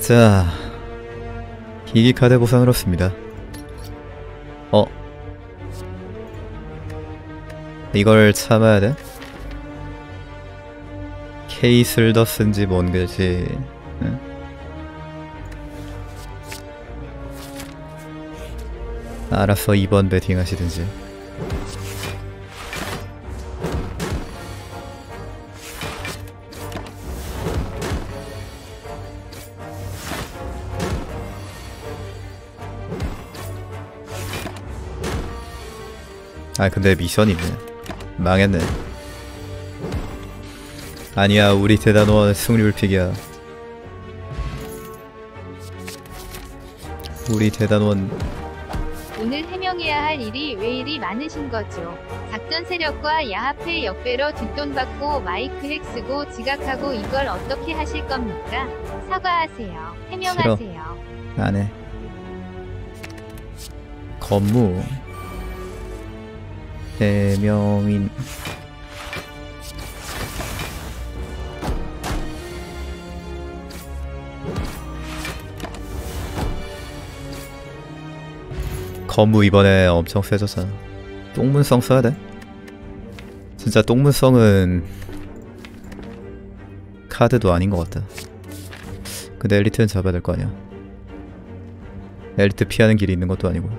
자, 기기 카드 보상을 얻습니다. 어? 이걸 참아야 돼? 케이스를 더 쓴지 뭔 거지? 응? 알았어, 2번 배팅 하시든지. 아 근데 미션이 있네 망했네 아니야 우리 대단원 승률 픽이야 우리 대단원 오늘 해명해야 할 일이 왜 이리 많으신 거죠? 작전 세력과 야합회 역배로 뒷돈 받고 마이크 핵 쓰고 지각하고 이걸 어떻게 하실 겁니까? 사과하세요. 해명하세요. 안해 건무 대명인. 건무 이번에 엄청 세졌잖아 똥문성 써야 돼? 진짜 똥문성은 카드도 아닌 것 같다 근데 엘리트는 잡아야 될 거 아니야. 엘리트 피하는 길이 있는 것도 아니고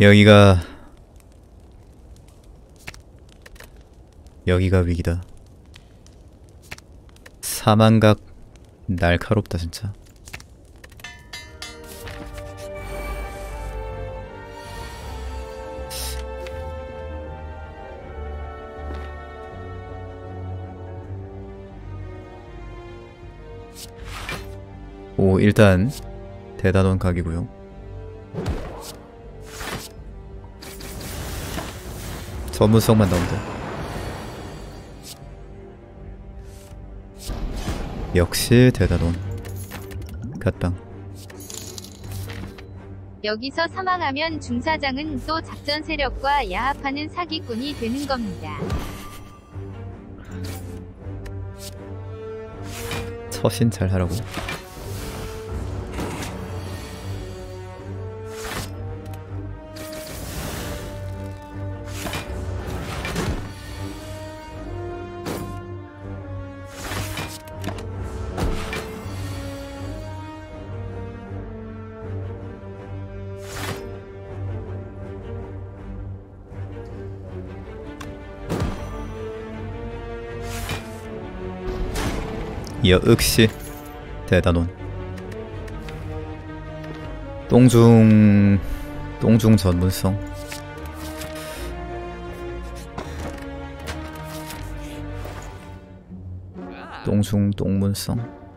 여기가 여기가 위기다. 사망각 날카롭다 진짜. 오 일단 대단원 각이고요. 전문성만 나온다. 역시 대단원. 갓당. 여기서 사망하면 중사장은 또 작전 세력과 야합하는 사기꾼이 되는 겁니다. 처신 잘 하라고. 역시 대단원 똥중 똥중 전문성. 똥중 똥문성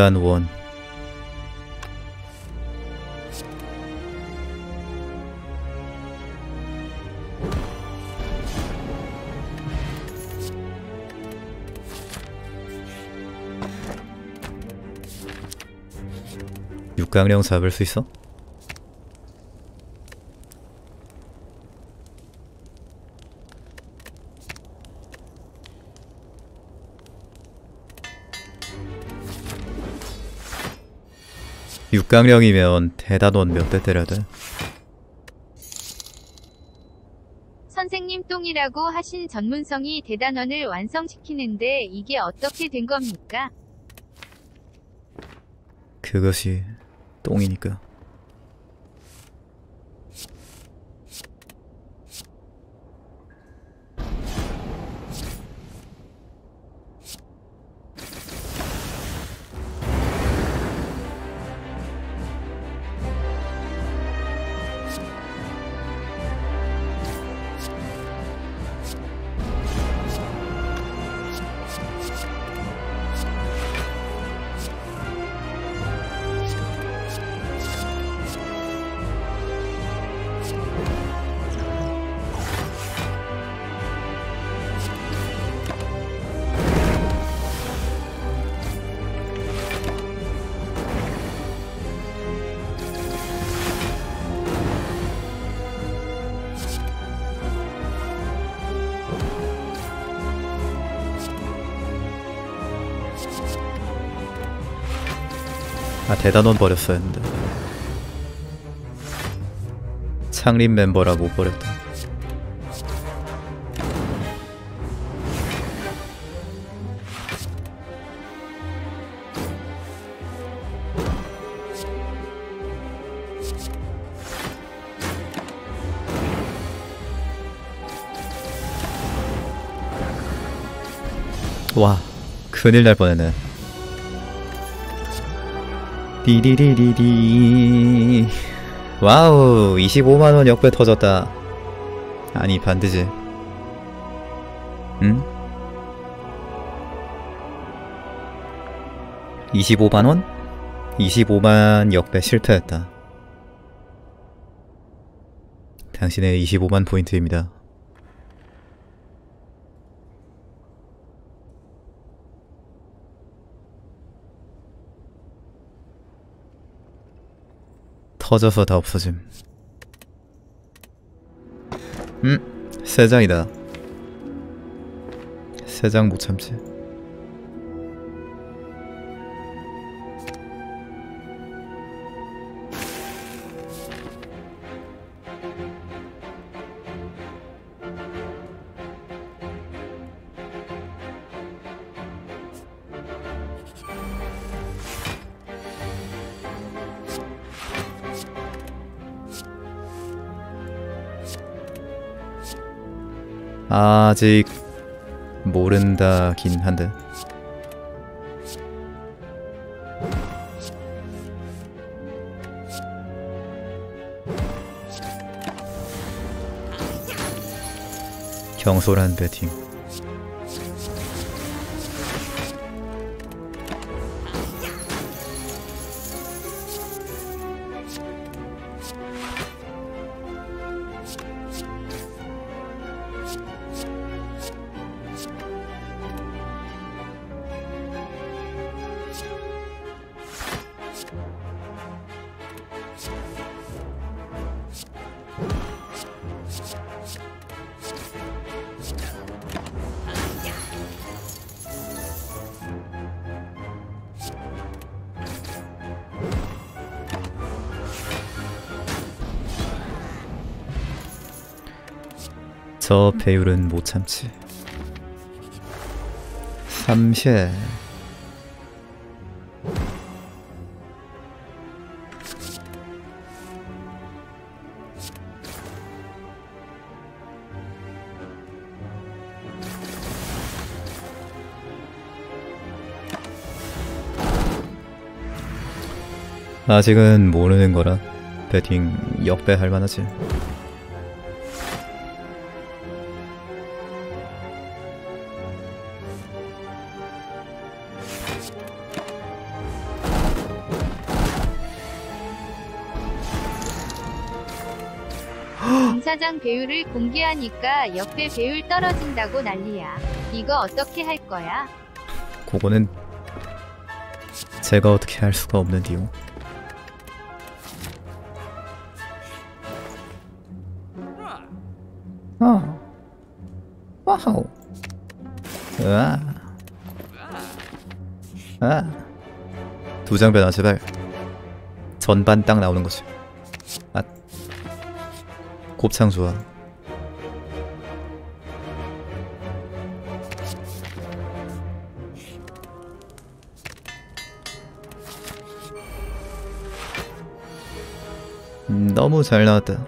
킹단 원 육강령 잡을 수 있어? 육강령이면 대단원 몇 대 때려야 돼? 선생님 똥이라고 하신 전문성이 대단원을 완성시키는데 이게 어떻게 된 겁니까? 그것이 똥이니까. 아 대단원 버렸어야 했는데. 창립 멤버라 못 버렸다. 와 큰일 날 뻔했네. 디디디디디 와우 25만원 역배 터졌다. 아니 반드지 응? 25만원? 25만 역배 실패했다. 당신의 25만 포인트입니다 터져서 다 없어짐. 음, 세 장이다. 세 장 못 참지. 아직 모른다긴 한데. 경솔한 배팅. 저 배율은 못 참지. 삼쉐. 아직은 모르는 거라 배팅 역배할 만하지. 배율을 공개하니까 역배 배율 떨어진다고 난리야. 이거 어떻게 할 거야? 그거는 제가 어떻게 할 수가 없는 이유. 어. 와우. 아. 아. 두장 배나 제발. 전반 딱 나오는 거지. 아, 곱창 좋아. 음, 너무 잘 나왔다.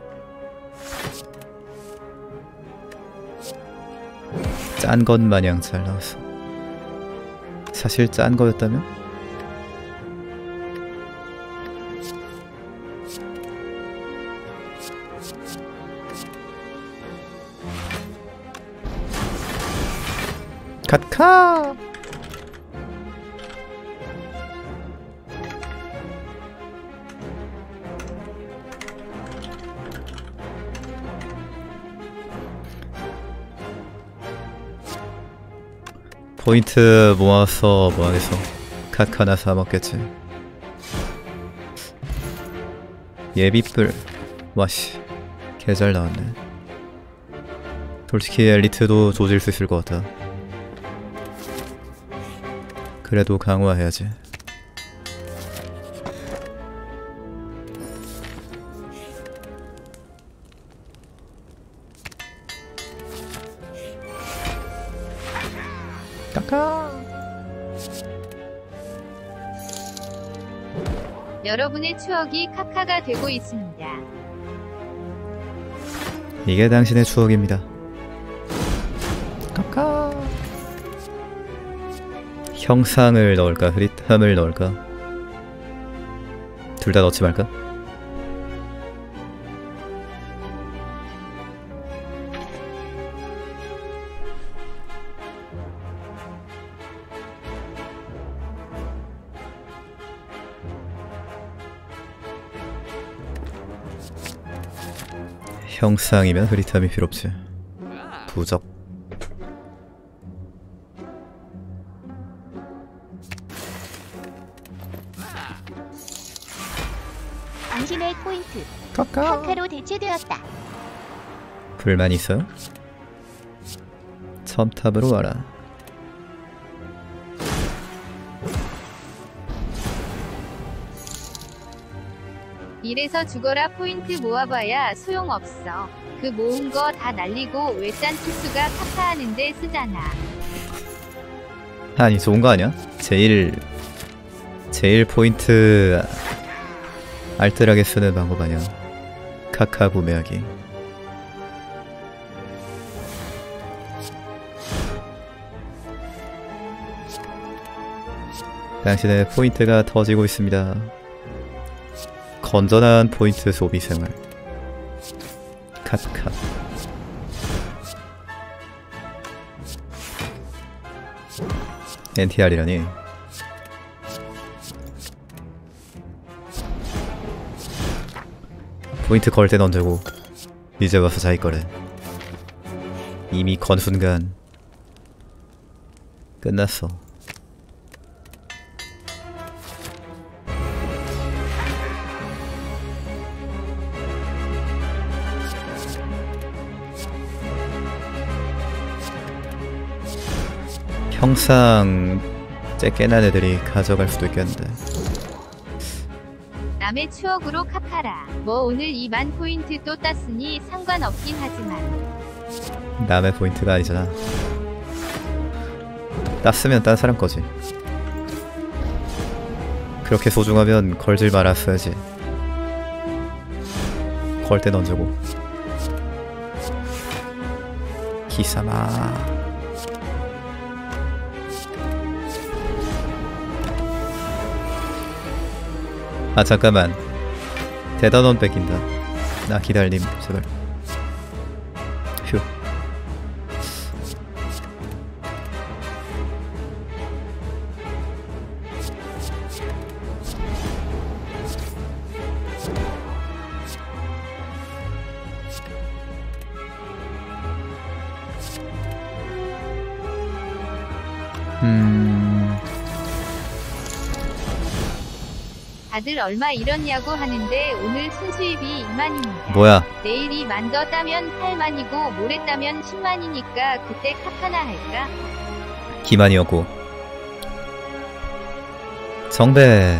짠 것 마냥 잘 나왔어. 사실 짠 거였다면? 포인트 모아서 뭐하겠어? 카카나 사먹겠지. 예비뿔. 와씨. 개잘 나왔네. 솔직히 엘리트도 조질 수 있을 것 같아. 그래도 강화해야지 추억이 카카가 되고 있습니다. 이게 당신의 추억입니다. 까까. 형상을 넣을까, 흐릿함을 넣을까? 둘 다 넣지 말까? 형상이면 흐릿함이 필요 없지. 부적. 당신의 포인트 까까. 카카로 대체되었다. 불만 있어요? 첨탑으로 와라. 이래서 죽어라 포인트 모아봐야 소용없어. 그 모은 거 다 날리고 외딴 투수가 카카하는데 쓰잖아. 아니 좋은 거 아니야? 제일 제일 포인트 알뜰하게 쓰는 방법 아니야? 카카 구매하기. 당신의 포인트가 터지고 있습니다. 건전한 포인트 소비 생활. 카카. NTR이라니. 포인트 걸 땐 언제고 이제 와서 자기 거래. 이미 건 순간 끝났어. 형상 째깨난 애들이 가져갈 수도 있겠는데. 남의 추억으로 카카라. 뭐 오늘 2만 포인트 또 땄으니 상관없긴 하지만. 남의 포인트가 아니잖아. 땄으면 딴 사람 거지. 그렇게 소중하면 걸질 말았어야지. 걸땐 언제고 기사마 아 잠깐만. 대단원 뺏긴다. 나 기다림 제발. 휴. 음... 다들 얼마 잃었냐고 하는데 오늘 순수입이 2만입니다. 뭐야? 내일 2만 더 따면 8만이고 모레 따면 10만이니까 그때 카타나 할까? 기만이었고 정배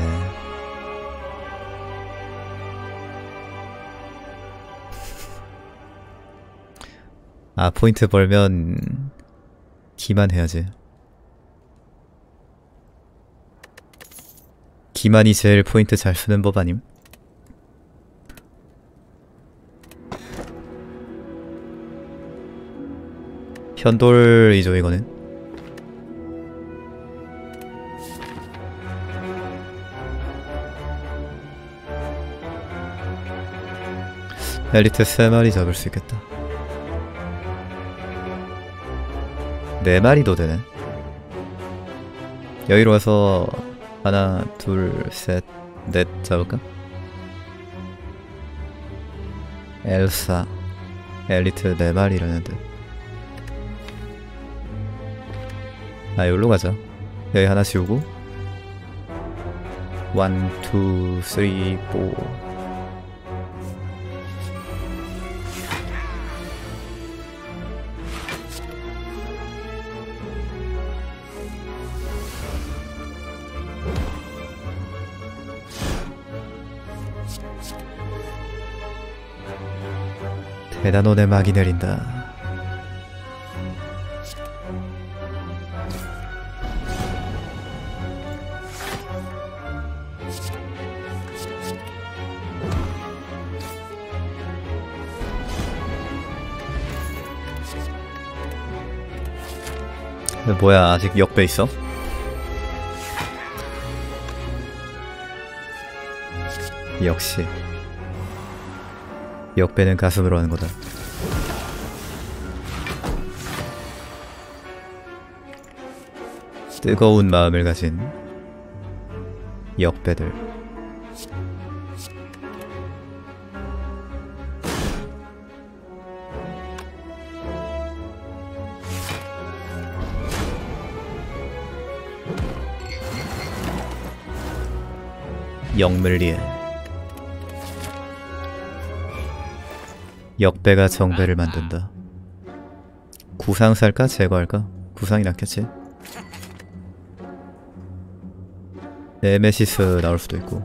아 포인트 벌면 기만 해야지 기만이 제일 포인트 잘 쓰는 법 아님? 현돌이죠 이거는. 엘리트 3마리 잡을 수 있겠다. 4마리도 되네. 여기로 와서 하나 둘셋넷 잡을까? 엘사 엘리트 4마리라는데 아 여기로 가자. 여기 하나 씌우고. 1, 2, 3, 4 대단원의 막이 내린다. 뭐야 아직 역배 있어? 역시 역배는 가슴으로 하는 거다. 뜨거운 마음을 가진 역배들. 영물리에 역배가 정배를 만든다. 구상 살까 제거할까? 구상이 낫겠지. 네메시스 나올 수도 있고.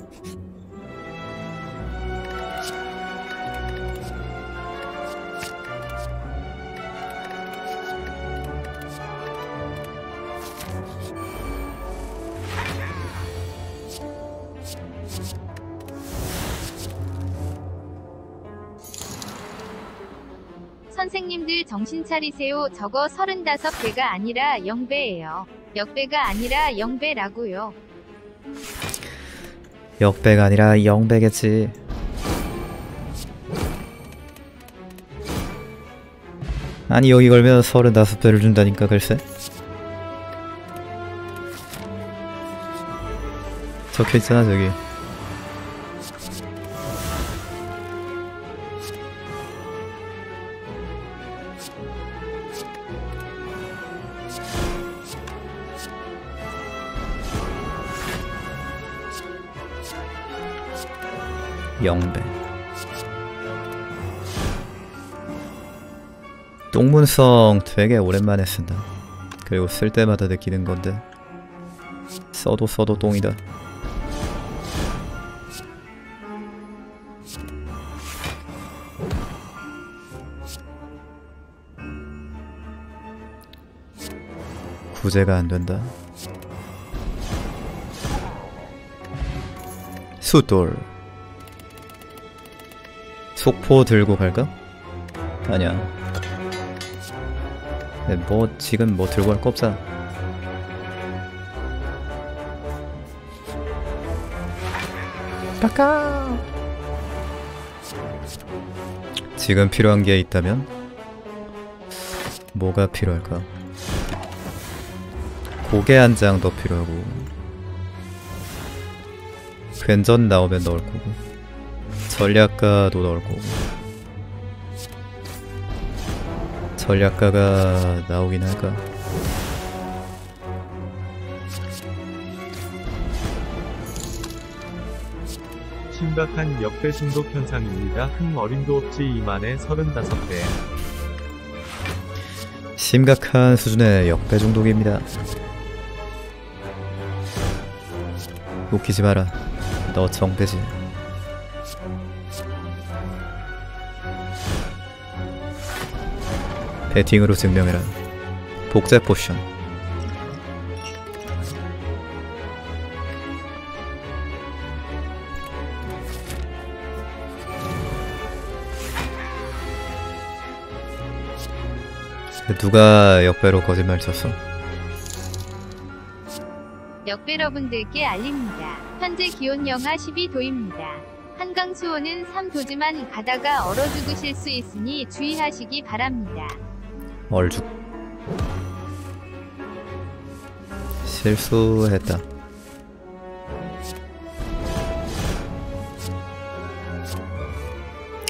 선생님들 정신 차리세요. 저거 35배가 아니라 0배예요. 역배가 아니라 0배라고요. 역배가 아니라 영배겠지. 아니 여기 걸면 35배를 준다니까 글쎄. 적혀있잖아 저기. 영배. 똥문성 되게 오랜만에 쓴다. 그리고 쓸 때마다 느끼는 건데 써도 써도 똥이다. 구제가 안 된다. 숫돌 속포 들고 갈까? 아니야. 네, 뭐 지금 뭐 들고 갈 거 없잖아. 까까. 지금 필요한 게 있다면 뭐가 필요할까? 고개 한 장 더 필요하고 괜전 나오면 넣을 거고 전략가도 거고. 전략가가 나오긴 할까? 심각한 역배 중독 현상입니다. 흠 어림도 없지 이만에 35배. 심각한 수준의 역배 중독입니다. 웃기지 마라. 너 정배지 배팅으로 증명해라. 복제 포션. 누가 역배로 거짓말 쳤어? 역배러분들께 알립니다. 현재 기온 영하 12도입니다. 한강 수온은 3도지만 가다가 얼어 죽으실 수 있으니 주의하시기 바랍니다. 얼죽. 실수했다.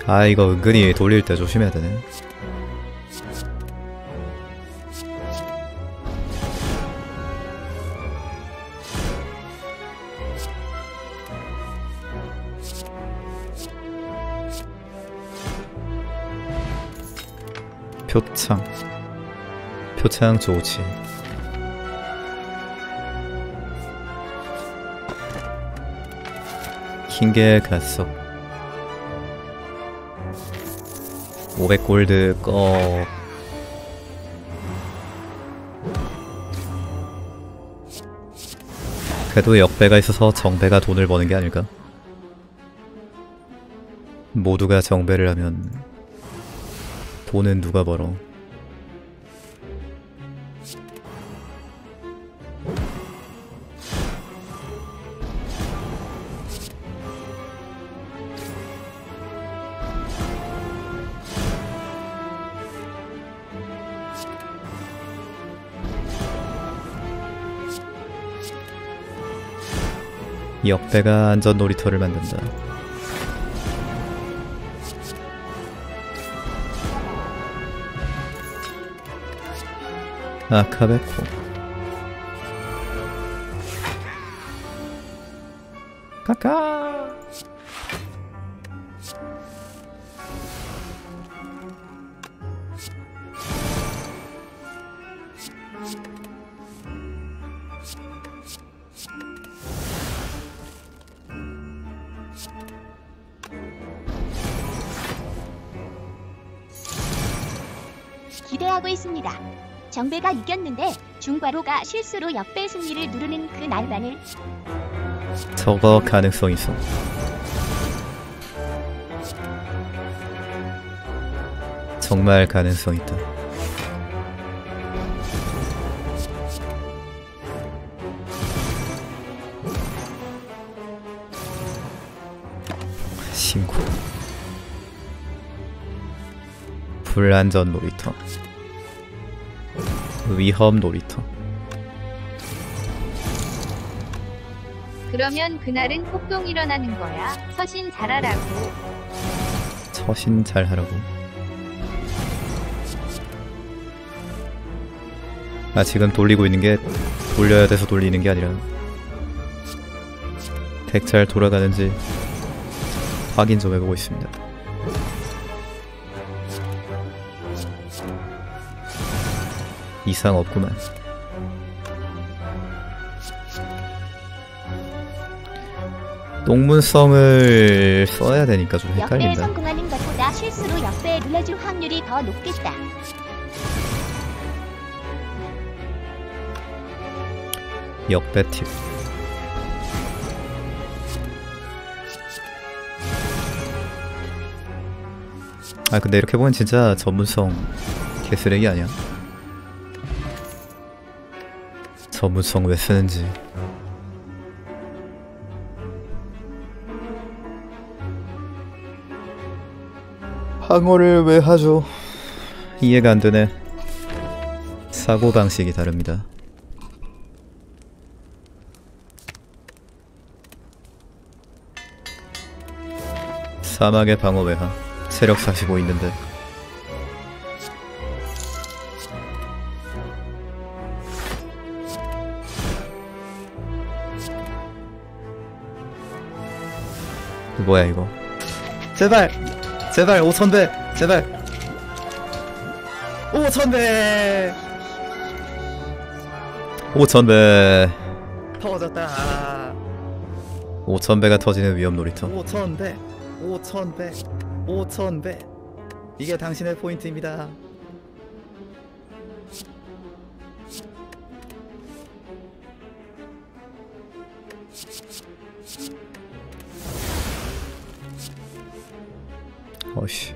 아 이거 은근히 돌릴 때 조심해야 되네. 표창 표창 좋지 킹게 가속 500골드 꺼 그래도 역배가 있어서 정배가 돈을 버는 게 아닐까? 모두가 정배를 하면 돈은 누가 벌어? 역배가 안전 놀이터를 만든다. 아카베코 까까 정배가 이겼는데 중과로가 실수로 역배 승리를 누르는 그 날만을 저거 가능성 있어. 정말 가능성 있다. 신고. 불안전 놀이터 위험 놀이터 그러면 그날은 폭동 일어나는 거야. 서신 잘하라고. 처신 잘 하라고. 아 지금 돌리고 있는 게 돌려야 돼서 돌리는 게 아니라 덱 잘 돌아가는지 확인 좀 해보고 있습니다. 이상 없구만. 똥문성을 써야 되니까 좀 헷갈린다. 성공하는 것보다 실수로 역배에 눌러줄 확률이 더 높겠다. 역배 팁. 아 근데 이렇게 보면 진짜 전문성 개쓰레기 아니야? 전문성 왜 쓰는지 항어를 왜 하죠? 이해가 안 되네. 사고 방식이 다릅니다. 사막의 방어 외화 체력 45 있는데 뭐야 이거? 제발 제발 5천배 제발. 5천배! 5천배. 터졌다. 5천배가 터지는 위험 놀이터. 5,000배, 5,000배, 5,000배. 이게 당신의 포인트입니다. 어씨.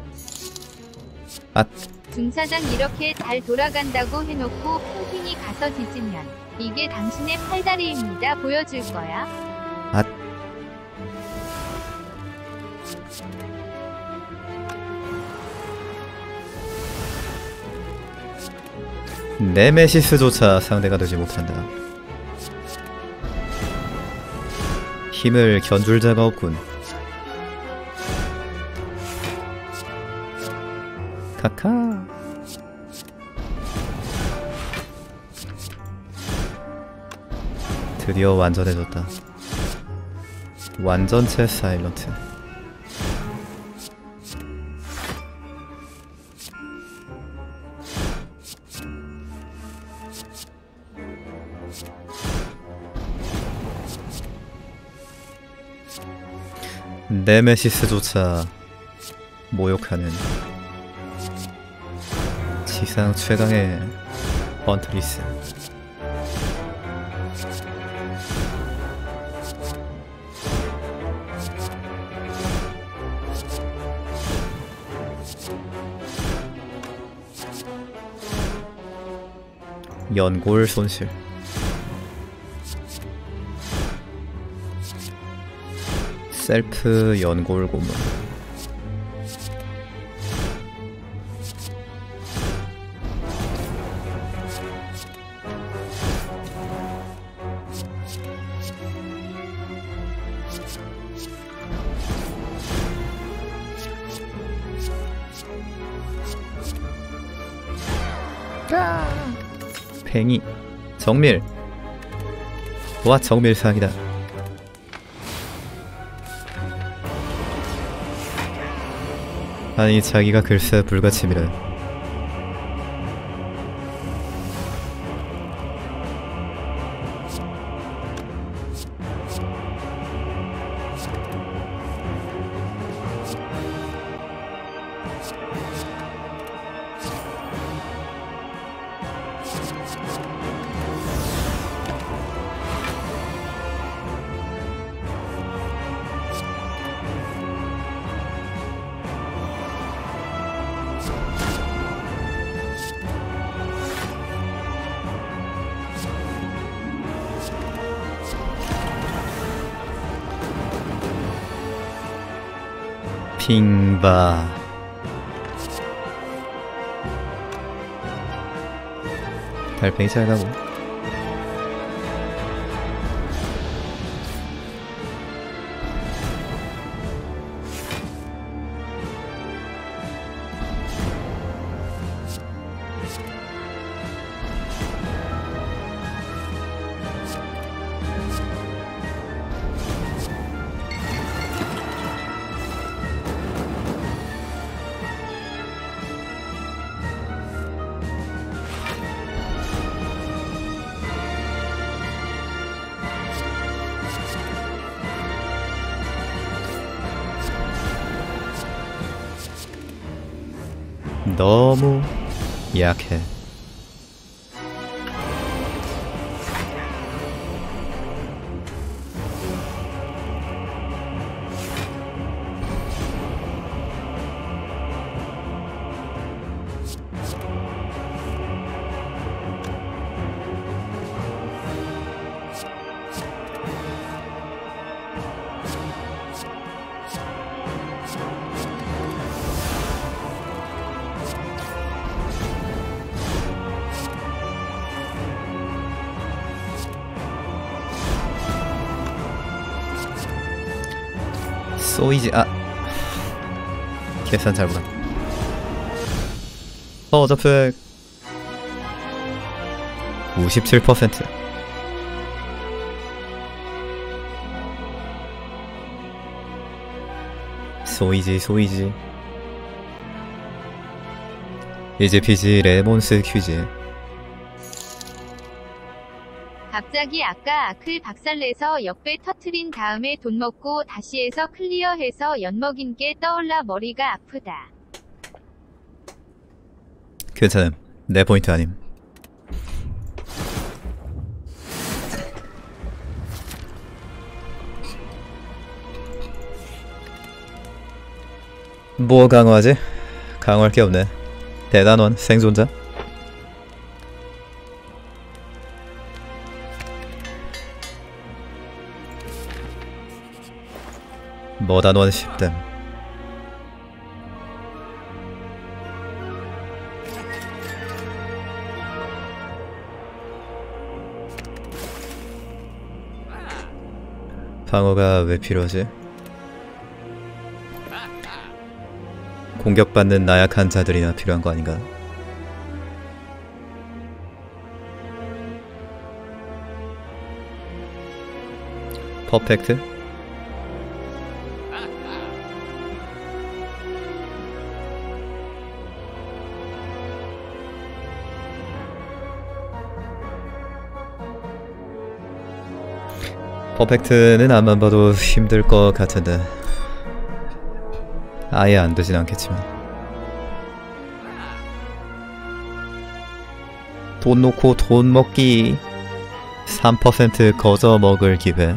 아, 중사장 이렇게 잘 돌아간다고 해놓고 퐁핑이 가서 뒤지면 이게 당신의 팔다리입니다. 보여줄 거야. 아. 네메시스조차 상대가 되지 못한다. 힘을 견줄 자가 없군. 카카. 드디어 완전해졌다. 완전체 사일런트. 네메시스조차 모욕하는 지상 최강의 번트리스. 연골 손실. 셀프 연골 고문. 정밀. 와 정밀 사기다. 아니 자기가 글쎄 불가침이라 핑바. 달팽이 잘 가고 약해 so easy 아. 계산 잘못한. 어저팩 57% so easy so easy. easy peasy lemon squeezy 갑자기 아까 아클 박살내서 역배 터트린 다음에 돈 먹고 다시 해서 클리어해서 연먹인 게 떠올라 머리가 아프다. 괜찮음. 내 포인트 아님. 뭐 강화하지? 강화할 게 없네. 대단원 생존자? 머단원 10등. 방어가 왜 필요하지? 공격받는 나약한 자들이나 필요한 거 아닌가? 퍼펙트? 퍼펙트는 안만 봐도 힘들 것 같은데 아예 안 되진 않겠지만. 돈 놓고 돈 먹기 3% 거저 먹을 기회.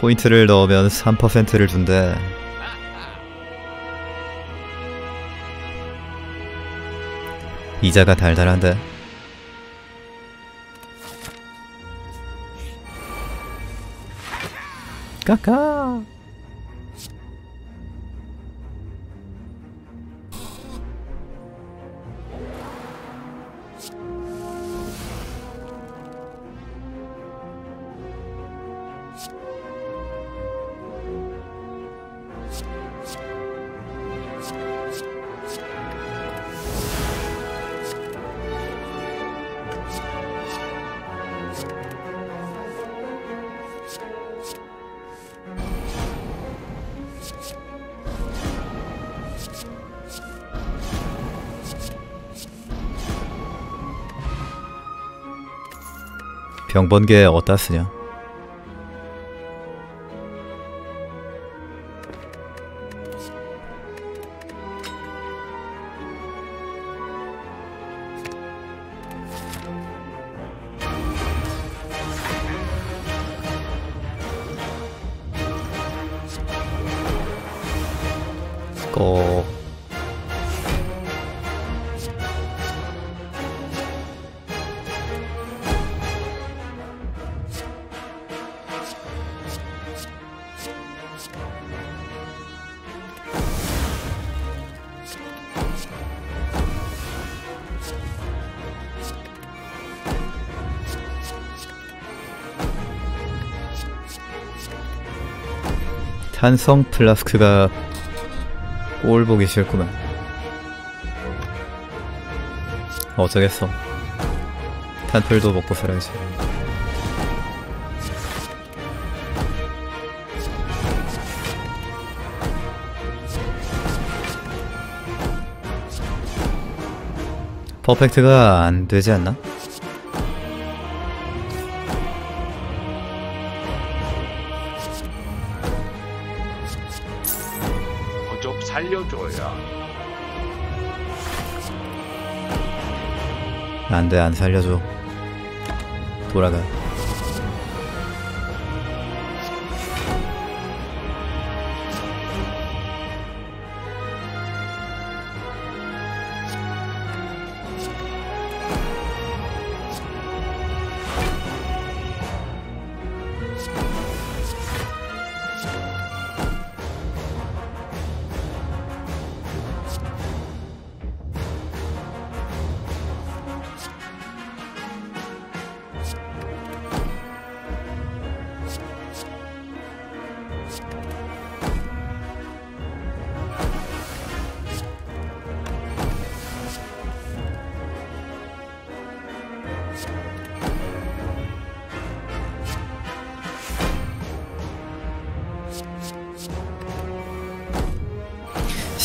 포인트를 넣으면 3%를 준대 이자가 달달한데. 까까 병번개 어디다 쓰냐? 꺼 탄성 플라스크가 꼴 보기 싫구만. 어쩌겠어. 탄플도 먹고 살아야지. 퍼펙트가 안 되지 않나? 안 돼, 안 살려줘. 돌아가.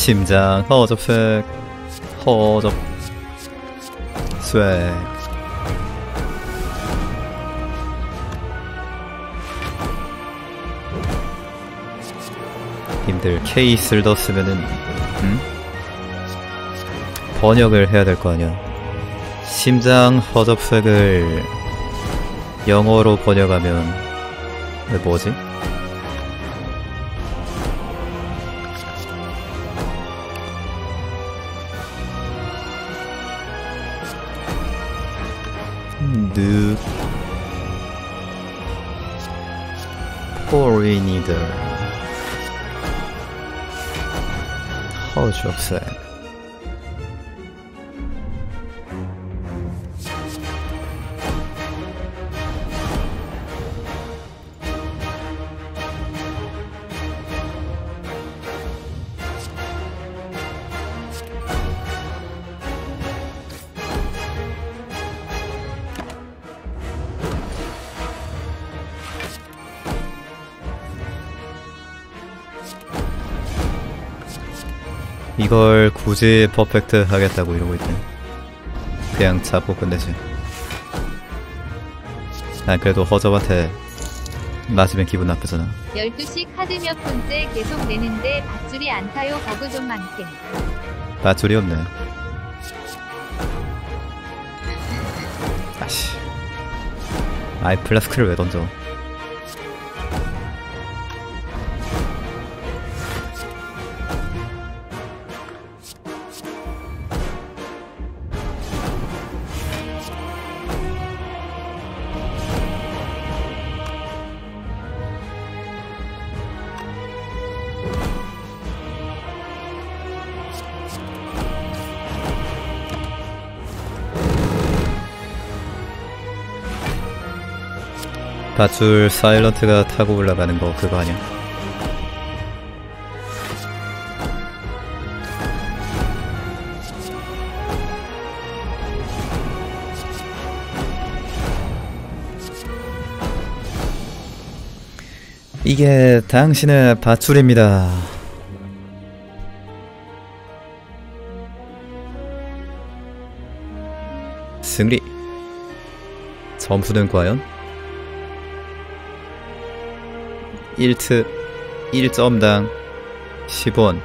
심장 허접 색 허접 쇠 님들 케이스를 넣었으면은 음? 번역을 해야 될 거 아니야 심장 허접색을 영어로 번역하면 왜 뭐지? 늑 포리니들 허접색 이 굳이 perfect 하겠다고 이러고 있네 그냥 잡고 끝내지. 난 그래도 허접한테 맞으면 기분 나쁘잖아. 12시 카드 몇 분째 계속 내는데 밧줄이 안 타요. 버그 좀 많게. 밧줄이 없네. 아씨. 아이 플라스크를 왜 던져 밧줄 사일런트가 타고 올라가는 거 그거 아니야? 이게 당신의 밧줄입니다. 승리. 점수는 과연? 1트 1점당 10원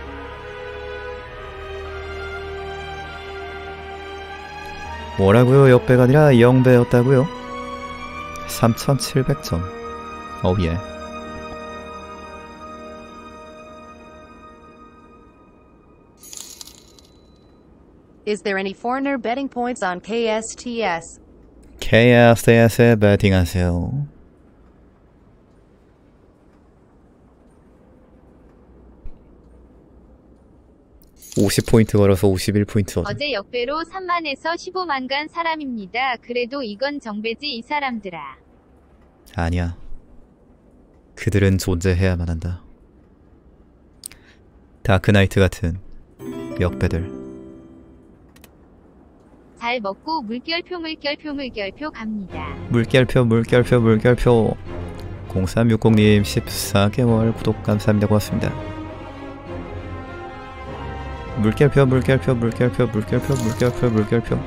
뭐라고요? 역배가 아니라 0배였다고요? 3700점 어예 Is there any foreigner betting points on KSTS? KSS에 배팅하세요 (50포인트) 걸어서 (51포인트) 얻어 어제 역배로 3만에서 15만 간 사람입니다. 그래도 이건 정배지 이 사람들아. 아니야. 그들은 존재해야만 한다. 다크나이트 같은 역배들. 잘 먹고 물결표 물결표 물결표 갑니다. 물결표 물결표 물결표 0360님 14개월 구독 감사합니다. 고맙습니다. 물결표 물결표 물결표 물결표 물결표 물결표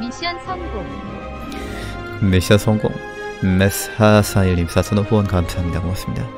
미션 성공. 미션 성공 메스하사일님 4,000원 후원 감사합니다. 고맙습니다.